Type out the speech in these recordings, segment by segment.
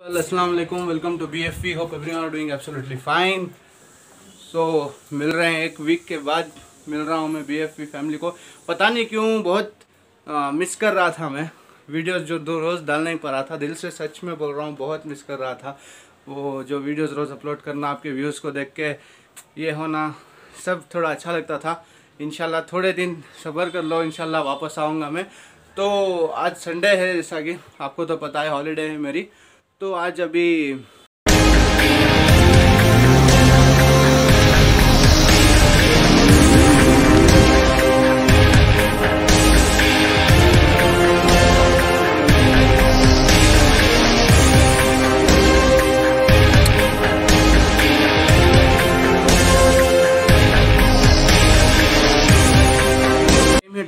Assalamu alaikum. Welcome to BFP hope everyone are doing absolutely fine. So, मिल रहे हैं एक week के बाद मिल रहा हूँ मैं बी एफ़ BFP फैमिली को। पता नहीं क्यों बहुत मिस कर रहा था मैं। वीडियोस जो दो रोज़ डाल नहीं पा रहा था, दिल से सच में बोल रहा हूँ, बहुत मिस कर रहा था। वो जो वीडियोस रोज़ अपलोड करना, आपके व्यूज़ को देख के, ये होना, सब थोड़ा अच्छा लगता था। इन थोड़े दिन सब्र कर लो इन वापस आऊँगा मैं। तो आज संडे है जैसा कि आपको तो पता है हॉलीडे है मेरी। तो आज अभी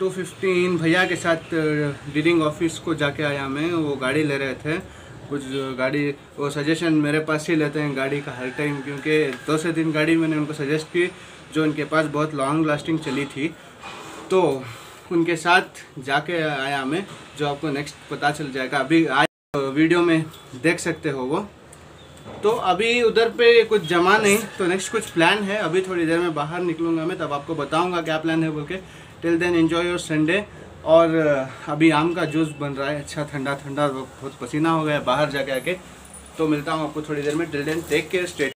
टू फिफ्टीन भैया के साथ डीलिंग ऑफ़िस को जाके आया मैं, वो गाड़ी ले रहे थे। कुछ गाड़ी, वो सजेशन मेरे पास ही लेते हैं गाड़ी का हर टाइम क्योंकि दो से तीन गाड़ी मैंने उनको सजेस्ट की, जो उनके पास बहुत लॉन्ग लास्टिंग चली थी। तो उनके साथ जाके आया मैं, जो आपको नेक्स्ट पता चल जाएगा। अभी आज वीडियो में देख सकते हो वो। तो अभी उधर पे कुछ जमा नहीं तो नेक्स्ट कुछ प्लान है। अभी थोड़ी देर में बाहर निकलूँगा मैं, तब आपको बताऊँगा क्या प्लान है बोल के। Till then enjoy your Sunday और अभी आम का जूस बन रहा है अच्छा ठंडा ठंडा बहुत पसीना हो गया बाहर जाके आके। तो मिलता हूँ आपको थोड़ी देर में। टिल देन टेक केयर स्टेट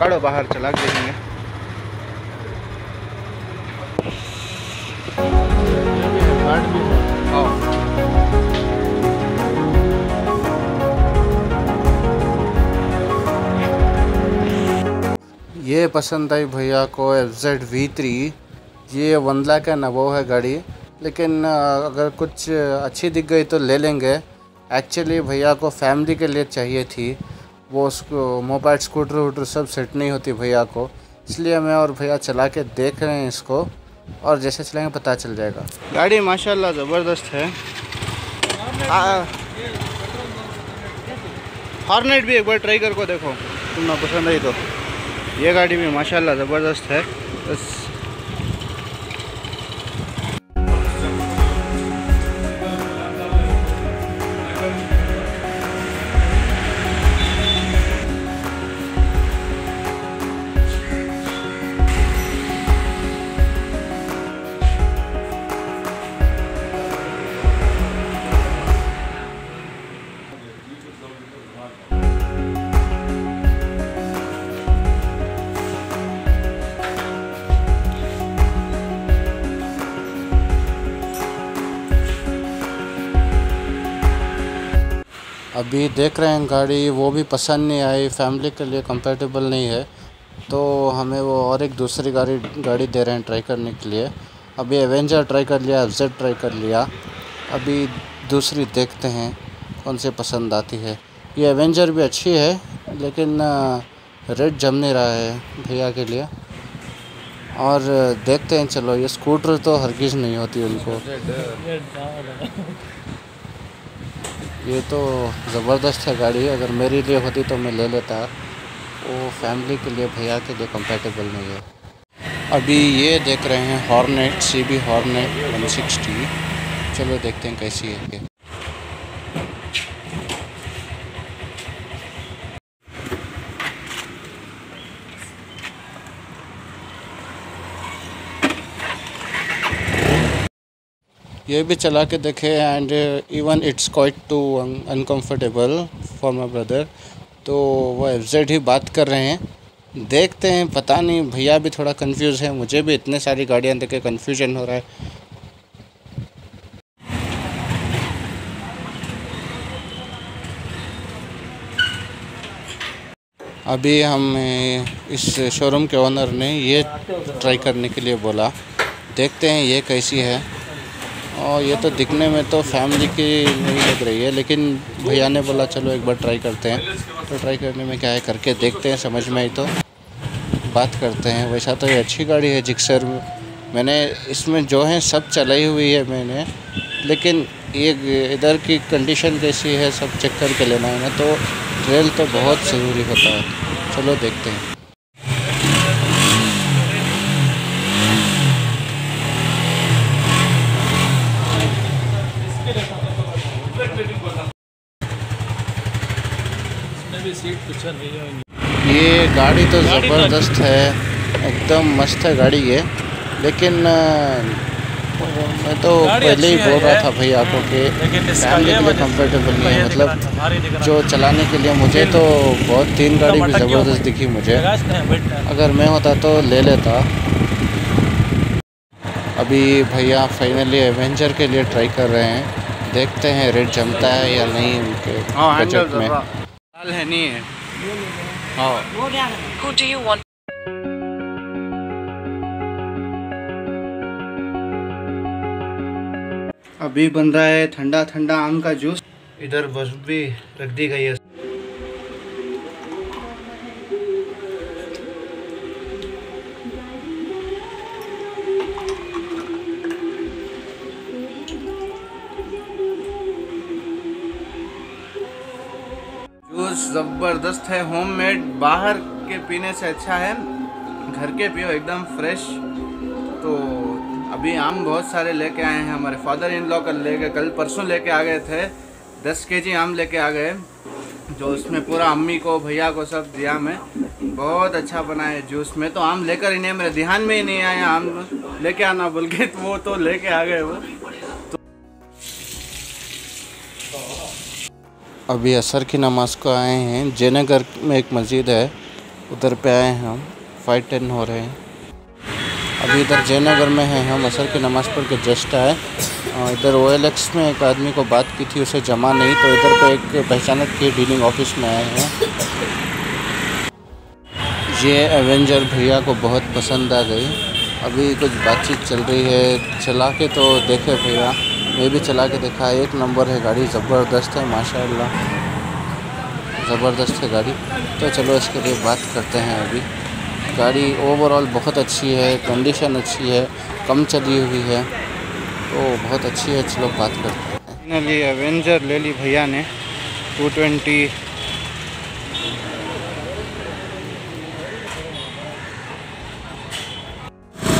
काढ़ो बाहर चला देखेंगे। ये पसंद आई भैया को एफ़ जेड वी थ्री ये वन लाख का नवो है गाड़ी। लेकिन अगर कुछ अच्छी दिख गई तो ले लेंगे। एक्चुअली भैया को फैमिली के लिए चाहिए थी। वो उसको मोबाइल स्कूटर वूटर सब सेट नहीं होती भैया को। इसलिए मैं और भैया चला के देख रहे हैं इसको और जैसे चलाएँगे पता चल जाएगा। गाड़ी माशाल्लाह ज़बरदस्त है। हॉर्नेट भी एक बार ट्राई कर को देखो तुमने पसंद आई तो। ये गाड़ी भी माशाल्लाह ज़बरदस्त है। बस अभी देख रहे हैं गाड़ी वो भी पसंद नहीं आई फैमिली के लिए कंपेटेबल नहीं है। तो हमें वो और एक दूसरी गाड़ी गाड़ी दे रहे हैं ट्राई करने के लिए। अभी एवेंजर ट्राई कर लिया एफ़ ट्राई कर लिया। अभी दूसरी देखते हैं कौन से पसंद आती है। ये एवेंजर भी अच्छी है लेकिन रेट जम नहीं रहा है भैया के लिए। और देखते हैं चलो ये स्कूटर तो हरगिज़ नहीं होती उनको। ये तो ज़बरदस्त है गाड़ी। अगर मेरे लिए होती तो मैं ले लेता। वो फैमिली के लिए भैया के लिए कंपेटेबल नहीं है। अभी ये देख रहे हैं Hornet C B Hornet one sixty चलो देखते हैं कैसी है ये भी चला के देखे and even it's quite too uncomfortable for my brother तो वो एफ़ ही बात कर रहे हैं। देखते हैं, पता नहीं, भैया भी थोड़ा कंफ्यूज है, मुझे भी इतने सारी गाड़ियाँ देखे कन्फ्यूज़न हो रहा है। अभी हम इस शोरूम के ओनर ने ये ट्राई करने के लिए बोला। देखते हैं ये कैसी है। और ये तो दिखने में तो फैमिली की नहीं लग रही है, लेकिन भैया ने बोला, चलो एक बार ट्राई करते हैं। तो ट्राई करने में क्या है, करके देखते हैं, समझ में आई तो। बात करते हैं वैसा तो ये अच्छी गाड़ी है, जिक्सर। मैंने, इसमें जो है, सब चलाई हुई है मैंने, लेकिन ये इधर की कंडीशन कैसी है, सब चेक करके लेना है ना तो ट्रेल तो बहुत ज़रूरी होता है। चलो देखते हैं। ये गाड़ी तो ज़बरदस्त है। एकदम मस्त है गाड़ी ये। लेकिन मैं तो पहले ही बोल रहा था भैया को कि फैमिली के लिए कंफर्टेबल नहीं है। मतलब जो चलाने के लिए मुझे तो बहुत तीन गाड़ी भी ज़बरदस्त दिखी मुझे। अगर मैं होता तो ले लेता। अभी भैया फाइनली एवेंजर के लिए ट्राई कर रहे हैं। देखते हैं रेट जमता है या नहीं उनके बजट में। है नहीं है। हाँ अभी बन रहा है ठंडा ठंडा आम का जूस। इधर बस भी रख दी गई है। ज़बरदस्त है होममेड बाहर के पीने से अच्छा है, घर के पियो एकदम फ्रेश तो अभी आम बहुत सारे लेके आए हैं, हमारे फादर इन लॉ कल लेके, कल परसों लेके आ गए थे, दस के जी आम लेके आ गए, जो उसमें पूरा अम्मी को, भैया को सब दिया मैं बहुत अच्छा बना है जूस में तो आम लेकर ही नहीं, मेरे ध्यान में ही नहीं आया आम लेके आना, बोल के तो वो तो लेके आ गए वो। अभी असर की नमाज़ को आए हैं। जयनगर में एक मस्जिद है, उधर पे आए हैं हम। फाइव टेन हो रहे हैं। अभी इधर जयनगर में हैं हम। असर की नमाज़ पढ़ के जस्ट आए। इधर ओ में एक आदमी को बात की थी, उसे जमा नहीं तो इधर पे एक पहचानक के डीलिंग ऑफ़िस में आए हैं। ये एवेंजर भैया को बहुत पसंद आ गई। अभी कुछ बातचीत चल रही है। चला के तो देखे भैया। मैं भी चला के देखा, एक नंबर है गाड़ी, ज़बरदस्त है, माशाल्लाह। ज़बरदस्त है गाड़ी। तो चलो इसके लिए बात करते हैं अभी। गाड़ी ओवरऑल बहुत अच्छी है कंडीशन अच्छी है, कम चली हुई है। तो बहुत अच्छी है, चलो बात करते हैं। फाइनली एवेंजर ले ली भैया ने 220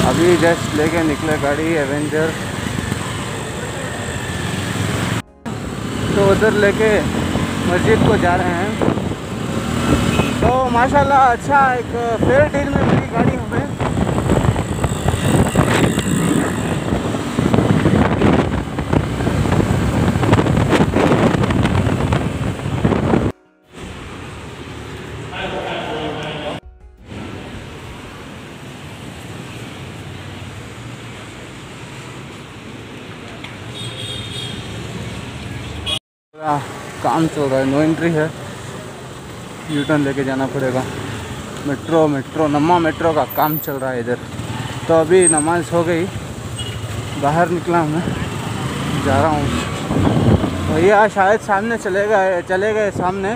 अभी जस्ट लेके निकले गाड़ी एवेंजर उधर लेके मस्जिद को जा रहे हैं। तो माशाल्लाह अच्छा एक फेयर डील में मेरी गाड़ी हमें काम चल रहा है। नो एंट्री है। यू टर्न लेके जाना पड़ेगा। मेट्रो मेट्रो नम्मा मेट्रो का काम चल रहा है इधर। तो अभी नमाज़ हो गई। बाहर निकला मैं। जा रहा हूँ। भैया शायद सामने चले गए चले गए सामने।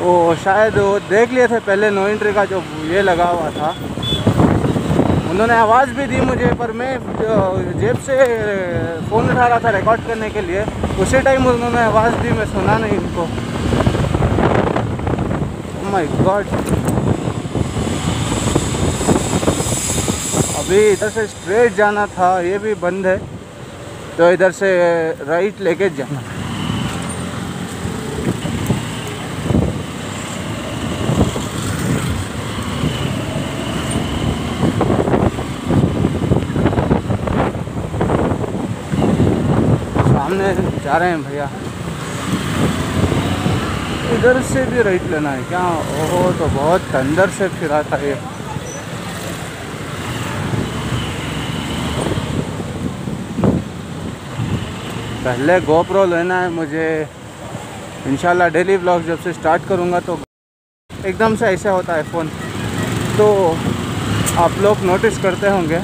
वो शायद वो देख लिए थे पहले नो एंट्री का जो ये लगा हुआ था। उन्होंने आवाज़ भी दी मुझे, पर मैं जेब से फ़ोन उठा रहा था रिकॉर्ड करने के लिए। उसी टाइम उन्होंने आवाज़ दी, मैं सुना नहीं उनको। माय गॉड अभी इधर से स्ट्रेट जाना था, ये भी बंद है। तो इधर से राइट लेके जाना सामने जा रहे हैं भैया। इधर से भी राइट लेना है क्या? ओहो तो बहुत अंदर से फिरा था ये। पहले गोप्रो लेना है मुझे। इंशाल्लाह डेली ब्लॉग जब से स्टार्ट करूँगा तो एकदम से ऐसे होता है फ़ोन। तो आप लोग नोटिस करते होंगे,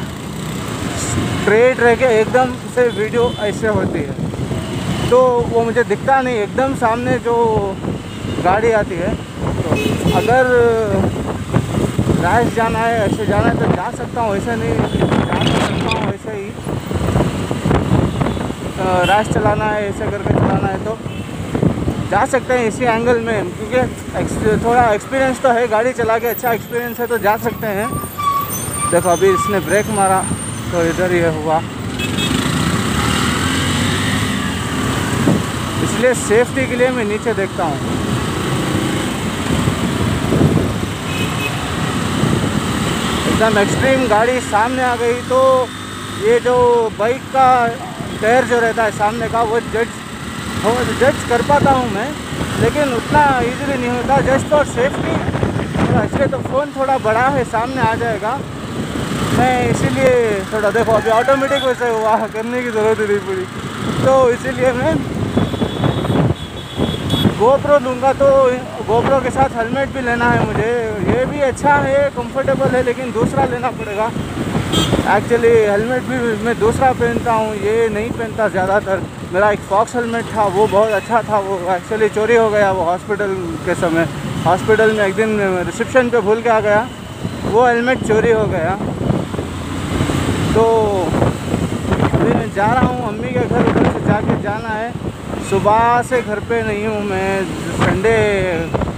स्ट्रेट रह के एकदम से वीडियो ऐसे होती है। तो वो मुझे दिखता नहीं, एकदम सामने जो गाड़ी आती है तो अगर राइस जाना है, ऐसे जाना है तो जा सकता हूँ, ऐसे नहीं, जा तो सकता हूँ, ऐसे ही। राइस चलाना है, ऐसे करके चलाना है तो जा सकते हैं इसी एंगल में, क्योंकि थोड़ा एक्सपीरियंस तो है, गाड़ी चला के अच्छा एक्सपीरियंस है तो जा सकते हैं। देखो, अभी इसने ब्रेक मारा तो इधर ये हुआ। इसलिए सेफ्टी के लिए मैं नीचे देखता हूँ। एकदम एक्सट्रीम गाड़ी सामने आ गई तो ये जो बाइक का टायर जो रहता है सामने का, वो जज हो जज कर पाता हूँ मैं, लेकिन उतना इजीली नहीं होता जस्ट फॉर सेफ्टी इसलिए तो फ़ोन थोड़ा बड़ा है, सामने आ जाएगा। मैं इसीलिए थोड़ा, देखो, अभी ऑटोमेटिक वैसे हुआ, करने की ज़रूरत नहीं पड़ी। तो इसीलिए मैं गोप्रो लूँगा तो गोप्रो के साथ हेलमेट भी लेना है मुझे। ये भी अच्छा है कंफर्टेबल है, लेकिन दूसरा लेना पड़ेगा। एक्चुअली हेलमेट भी मैं दूसरा पहनता हूँ, ये नहीं पहनता ज़्यादातर। मेरा एक फॉक्स हेलमेट था, वो बहुत अच्छा था, वो एक्चुअली चोरी हो गया वो हॉस्पिटल के समय। हॉस्पिटल में एक दिन रिसेप्शन पे भूल के आ गया, वो हेलमेट चोरी हो गया। तो अभी मैं जा रहा हूँ अम्मी के घर उधर से जाके जाना है। सुबह से घर पे नहीं हूँ मैं, संडे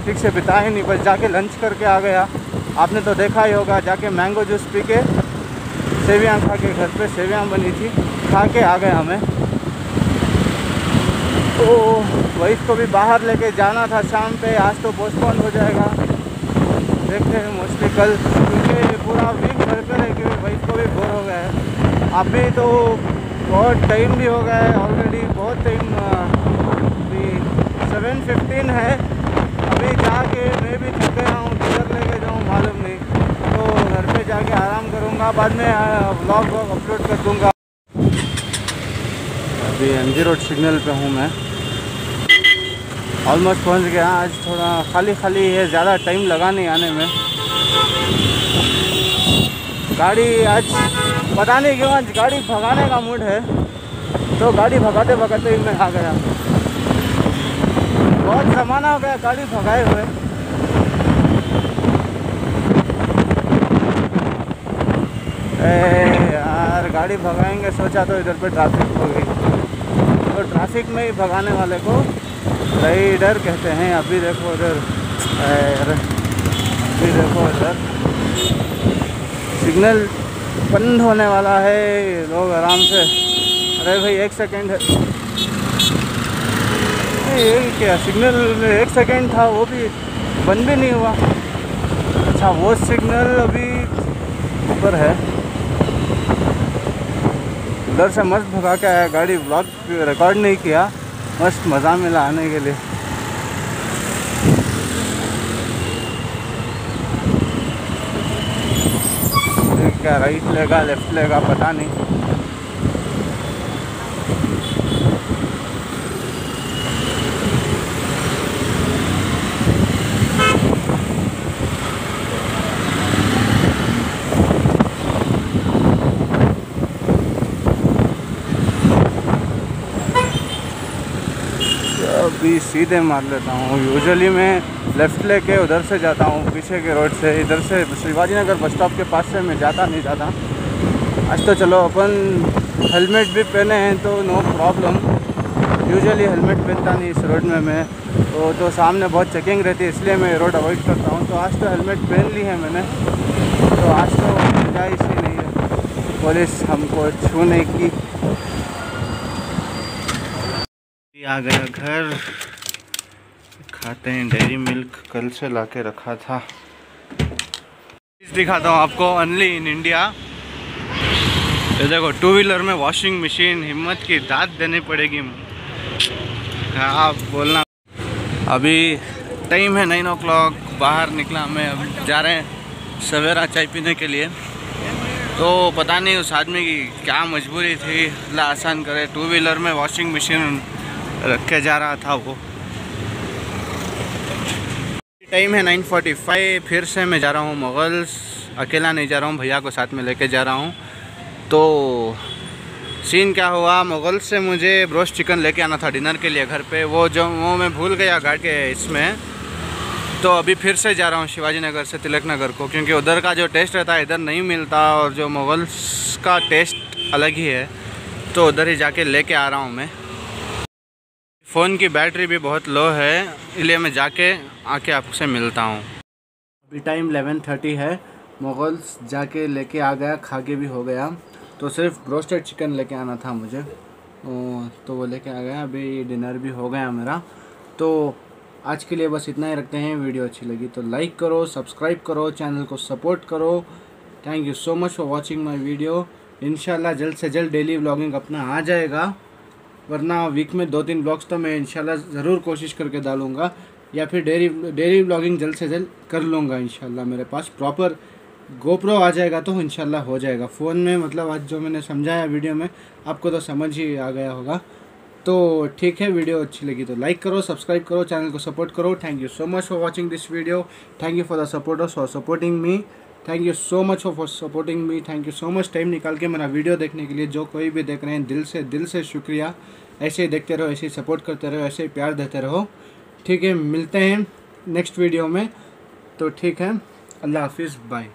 ठीक से बिता ही नहीं, बस जाके लंच करके आ गया। आपने तो देखा ही होगा, जाके मैंगो जूस पी के, सेवियाँ खा के घर पे सेवियाँ बनी थी, खा के आ गए हमें। तो वही को भी बाहर लेके जाना था शाम पे, आज तो पोस्टपोन हो जाएगा। देखते हैं मोस्टली कल, क्योंकि पूरा वीक घर पे रह के वाइफ को भी बोर हो गया है। अभी तो बहुत टाइम भी हो गया है ऑलरेडी बहुत टाइम अभी सेवन फिफ्टीन है। अभी जाके मैं भी थक गया हूँ किधर लेके जाऊँ, मालूम नहीं। तो घर पे जाके आराम करूँगा, बाद में ब्लॉग व्लॉग अपलोड कर दूँगा। अभी एम जी रोड सिग्नल पे हूँ मैं। ऑलमोस्ट पहुँच गया, आज थोड़ा खाली खाली है, ज़्यादा टाइम लगा नहीं आने में। गाड़ी आज पता नहीं क्यों आज गाड़ी भगाने का मूड है। तो गाड़ी भगाते भगाते ही मैं आ गया। बहुत ज़माना हो गया गाड़ी भगाए हुए। यार, गाड़ी भगाएँगे, सोचा तो इधर पे ट्रैफ़िक हो गई। तो ट्रैफ़िक में ही भगाने वाले को राइडर कहते हैं, अभी देखो उधर। अभी देखो इधर सिग्नल बंद होने वाला है लोग आराम से। अरे भाई, एक सेकेंड है। ये क्या सिग्नल एक सेकेंड था, वो भी बंद भी नहीं हुआ। अच्छा वो सिग्नल अभी ऊपर है। उधर से मस्त भगा के आया, गाड़ी ब्लॉक रिकॉर्ड नहीं किया। मस्त मज़ा मिला आने के लिए। क्या राइट लेगा लेफ़्ट लेगा पता नहीं। अभी सीधे मार लेता हूँ। यूजुअली मैं लेफ़्ट लेके उधर से जाता हूँ, पीछे के रोड से, इधर से। शिवाजी नगर बस स्टॉप के पास से मैं जाता नहीं जाता। आज तो चलो, अपन हेलमेट भी पहने हैं तो नो प्रॉब्लम यूजुअली हेलमेट पहनता नहीं इस रोड में मैं। तो तो सामने बहुत चेकिंग रहती है, इसलिए मैं रोड अवॉइड करता हूँ। तो आज तो हेलमेट पहन ली है मैंने। तो आज तो गुंजाइश ही नहीं है। पुलिस हमको छू नहीं की। आ गया घर। खाते हैं डेयरी मिल्क कल से ला के रखा था। दिखाता हूँ आपको ओनली इन इंडिया ये देखो टू व्हीलर में वॉशिंग मशीन हिम्मत की दाद देनी पड़ेगी। आप बोलना। अभी टाइम है नाइन ओ क्लॉक बाहर निकला मैं। अब जा रहे हैं सवेरा चाय पीने के लिए। तो पता नहीं उस आदमी की क्या मजबूरी थी। अल्लाह आसान करे टू व्हीलर में वॉशिंग मशीन रख के जा रहा था वो। टाइम है 9:45 फिर से मैं जा रहा हूँ मुगल्स। अकेला नहीं जा रहा हूँ, भैया को साथ में लेके जा रहा हूँ। तो सीन क्या हुआ? मुगल से मुझे ब्रोस्ट चिकन लेके आना था डिनर के लिए घर पे। वो जो, वो मैं भूल गया गाड़ के इसमें। तो अभी फिर से जा रहा हूँ शिवाजी नगर से तिलक नगर को, क्योंकि उधर का जो टेस्ट रहता है, इधर नहीं मिलता। और जो मुगल्स का टेस्ट अलग ही है। तो उधर ही जाके लेके आ रहा हूँ मैं। फ़ोन की बैटरी भी बहुत लो है, इसलिए मैं जाके आके आपसे मिलता हूँ। अभी टाइम 11:30 है, मुगल्स जाके लेके आ गया खा के भी हो गया। तो सिर्फ़ ब्रोस्टेड चिकन लेके आना था मुझे। तो वो लेके आ गया, अभी डिनर भी हो गया मेरा। तो आज के लिए बस इतना ही रखते हैं, वीडियो अच्छी लगी तो लाइक करो सब्सक्राइब करो चैनल को सपोर्ट करो। Thank you so much for watching my video इन जल्द से जल्द डेली व्लॉगिंग अपना आ जाएगा। वरना वीक में दो तीन ब्लॉग्स तो मैं इंशाल्लाह ज़रूर कोशिश करके डालूँगा। या फिर डेरी डेली ब्लॉगिंग जल्द से जल्द कर लूँगा इंशाल्लाह मेरे पास। प्रॉपर गोप्रो आ जाएगा तो इंशाल्लाह हो जाएगा। फ़ोन में मतलब आज जो मैंने समझाया वीडियो में, आपको तो समझ ही आ गया होगा। तो ठीक है वीडियो अच्छी लगी तो लाइक करो सब्सक्राइब करो चैनल को सपोर्ट करो। Thank you so much for watching this video thank you for the supporters for supporting me thank you so much for supporting me thank you so much time निकाल के मेरा video देखने के लिए जो कोई भी देख रहे हैं, दिल से दिल से शुक्रिया। ऐसे ही देखते रहो, ऐसे ही सपोर्ट करते रहो, ऐसे ही प्यार देते रहो। ठीक है, मिलते हैं नेक्स्ट वीडियो में। तो ठीक है, अल्लाह हाफिज़ बाय